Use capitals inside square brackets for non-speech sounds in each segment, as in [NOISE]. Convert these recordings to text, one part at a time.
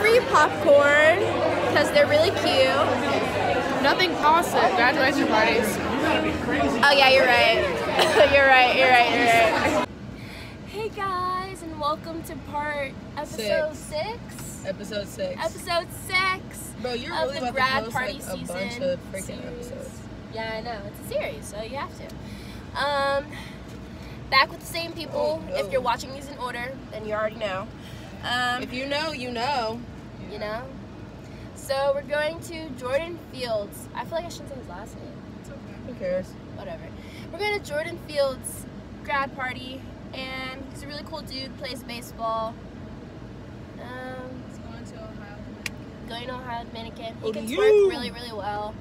free popcorn because they're really cute. Nothing costs at graduation parties. Oh yeah, you're right. [LAUGHS] you're right. You're right. You're right. Hey guys, and welcome to part episode six. Episode six. Episode six. Bro, you're of really the about grad to post party like, a bunch of freaking series. episodes. Yeah, I know. It's a series, so you have to. Um, back with the same people. Oh, no. If you're watching these in order, then you already know. Um, If you know, you know. you know. So we're going to Jordan Fields. I feel like I shouldn't say his last name. It's okay. Who cares? Whatever. We're going to Jordan Fields grad party, and he's a really cool dude. Plays baseball. Um, he's going to Ohio Going to Ohio Dominican. He Oh, can you. twerk really, really well.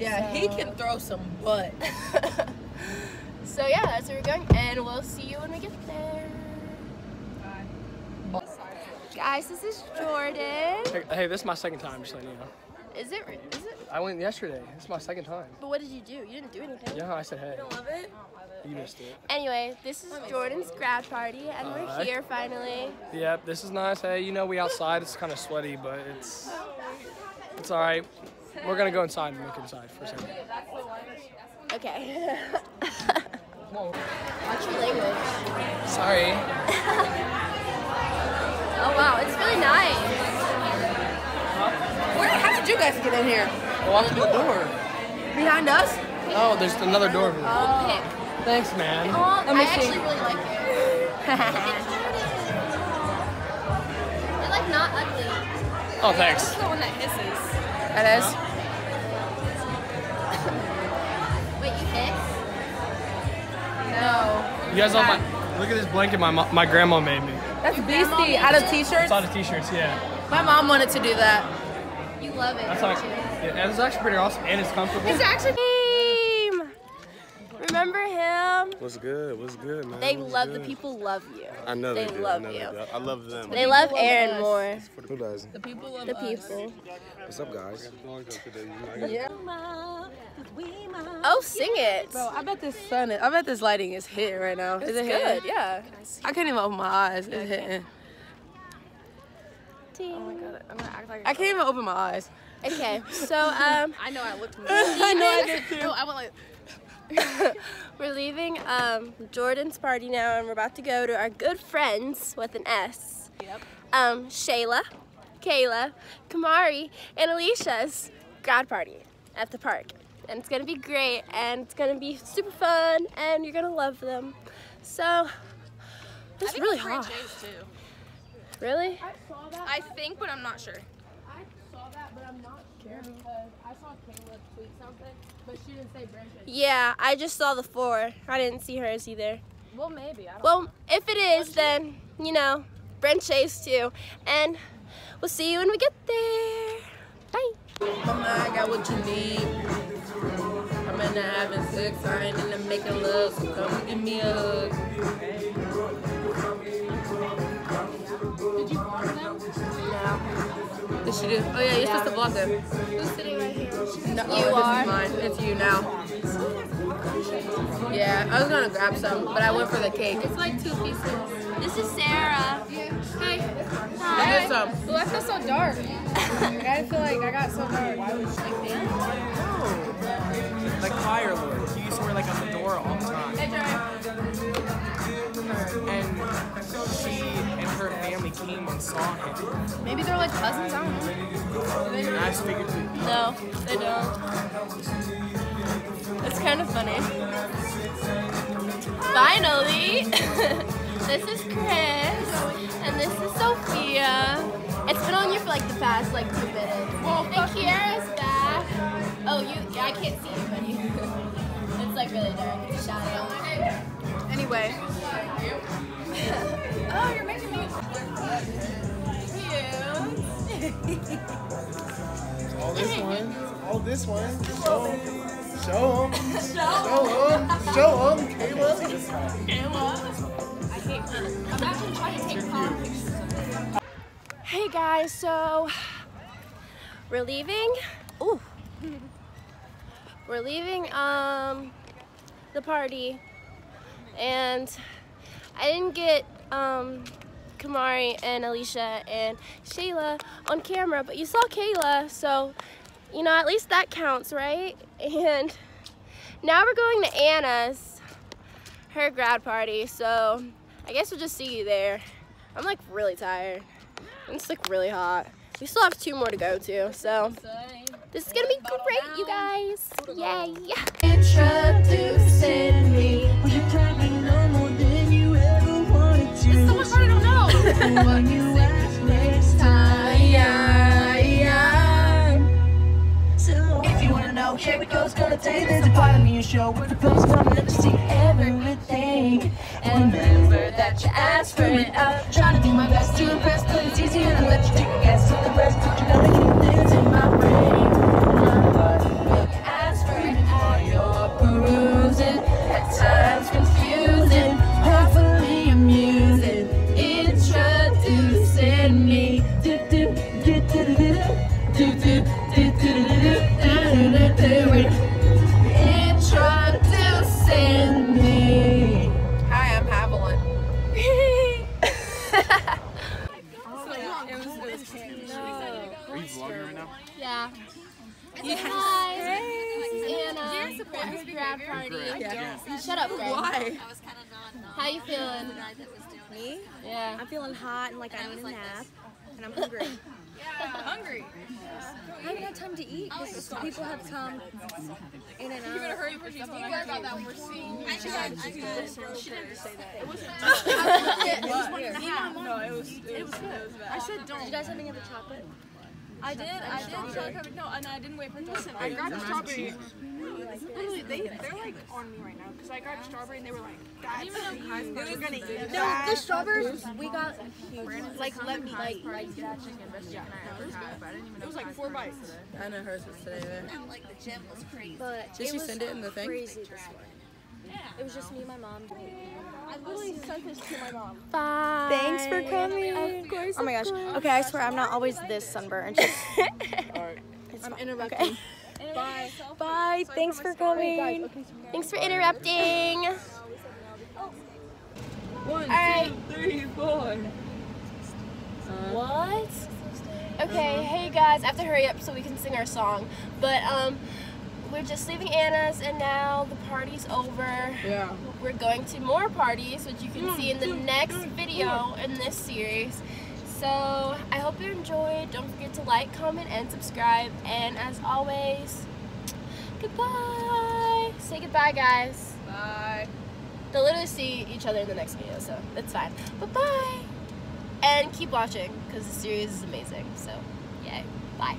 Yeah, he can throw some butt. [LAUGHS] so yeah, that's where we're going, and we'll see you when we get there. Guys, this is Jordan. Hey, hey, this is my second time, just letting you know. Is it? Is it? I went yesterday. This is my second time. But what did you do? You didn't do anything. Yeah, I said hey. You don't love it. You missed it. Anyway, this is Jordan's grad party, and we're here finally. Yep, this is nice. Hey, you know we outside. It's kind of sweaty, but it's it's all right. We're gonna go inside and look inside for a second. Okay. Watch your language. Sorry. [LAUGHS] Oh wow, it's really nice. Where, how did you guys get in here? Walk through the door. Behind us? Oh, there's another door. Oh. Pick. Thanks, man. Oh, Let me I see. actually really like it. [LAUGHS] You're like not ugly. Oh, thanks. the one that hisses. That is. [LAUGHS] Wait, you hiss? No. You guys, all my look at this blanket my my grandma made me. That's beastie. Out of t-shirts? It's on the t-shirts. Yeah. My mom wanted to do that. You love it, That's like you? yeah, it's actually pretty awesome and it's comfortable. It's actually Team. Remember him? What's good? What's good, man? They What's love the people love you. I know they, they do. love I know you. They. I love them. They love Aaron more. Who does? The people of The us. people. What's up, guys? Yeah. Oh, sing it. Bro, I bet this sun is, I bet this lighting is hitting right now. Is it good, hitting? yeah. I can't even open my eyes. It's hitting. Team. I'm gonna act like I can't even open my eyes. Okay, [LAUGHS] so um, I know I looked. [LAUGHS] I know I did too. No, I went like. [LAUGHS] we're leaving um, Jordan's party now, and we're about to go to our good friends with an S. Yep. Um, Shayla, Kayla, Kamari, and Alycia's grad party at the park. And it's gonna be great, and it's gonna be super fun, and you're gonna love them. So, it's really hot. Really? I saw that. I think, but I'm not sure. I saw that, but I'm not sure mm-hmm. because I saw Kayla tweet something, but she didn't say Brandon. Yeah, I just saw the four. I didn't see hers either. Well, maybe. I don't. Well, if it is, then, you know, Brent Chase too. And we'll see you when we get there. Bye. Mama, I got what you need. I'm in there having sex, I ain't in there making love, so come give me a hug. Did you vlog them? No. Did she do? Oh yeah, you're supposed to vlog them. Who's sitting right here? No, You oh, are? This is mine. It's you now. Yeah, I was gonna grab some, but I went for the cake. It's like two pieces. This is Sarah. Hi. I did some. Well, I feel so dark. I feel like I got so dark. like Fire Lord. He used to wear like a fedora all the time. And she and her family came and saw him. Maybe they're like cousins. I don't know. And I just figured it'd No, they don't. It's kind of funny. Finally! [LAUGHS] this is Chris, and this is Sophia. It's been on you for like the past like two minutes. Well, and Kiara's back. Oh, you? Yeah, I can't see anybody. [LAUGHS] it's like really dark. It's shadow. Anyway, [LAUGHS] Oh, you're making me cute. All this one. All this one. Show him. Show him. Show him. Show him. Kayla. I'm actually trying to take photos. Hey guys, so we're leaving. Ooh. [LAUGHS] We're leaving um the party and I didn't get um Kamari and Alycia and Shayla on camera, but you saw Kayla, so you know at least that counts, right? [LAUGHS] And now we're going to Anna's, her grad party, so I guess we'll just see you there. I'm like really tired. It's like really hot. We still have two more to go to, so this is gonna be great, you guys. Yay! Introducing me. It's so much harder to know. [LAUGHS] When you ask next time. Yeah, yeah. So if you wanna know, here it goes. Gonna tell you there's a part of me you show with the post coming let you see everything. And remember that you asked for it. I'm trying to do my best do, do. Introducing me. Hi, I'm Haviland. Are you vlogging right now? Yeah. Hi. This is Anna. Greg grad party. Shut up, Greg. Why? How you feeling? Me? Yeah. I'm feeling hot and like I need a nap. And I'm hungry. Yeah, I'm hungry. I haven't had time to eat because people have come in and out. You better hurry before she tells me about that when we're seeing you. She said she didn't say that. It [LAUGHS] was No, it was, it was, I said don't. Did you guys have any of the chocolate? I did, I did try to no, and I didn't wait for it to Listen, I grabbed a strawberry. Literally, they, they're like on me right now because I grabbed a strawberry and they were like, that's we're gonna eat No, the strawberries we got huge. Like, let me like, eat. like It was like four bites. I know hers was today. man. but Did she send it in the thing? crazy this morning. It was just me and my mom. I literally sent this to my mom. Bye. Thanks for coming. Of course. Oh my gosh. course. Okay, I swear I'm not always this sunburned. Just, [LAUGHS] I'm interrupting. Bye. Bye. Thanks for coming. Thanks for interrupting. One, Alright. two, three, four. What? Okay, hey guys, I have to hurry up so we can sing our song. But um we're just leaving Anna's and now the party's over. Yeah. We're going to more parties, which you can mm, see in the mm, next mm, video in this series. So I hope you enjoyed. Don't forget to like, comment, and subscribe. And as always, goodbye. Say goodbye, guys. Bye. They'll literally see each other in the next video, so it's fine. But bye. And keep watching because the series is amazing. So, yay. Bye.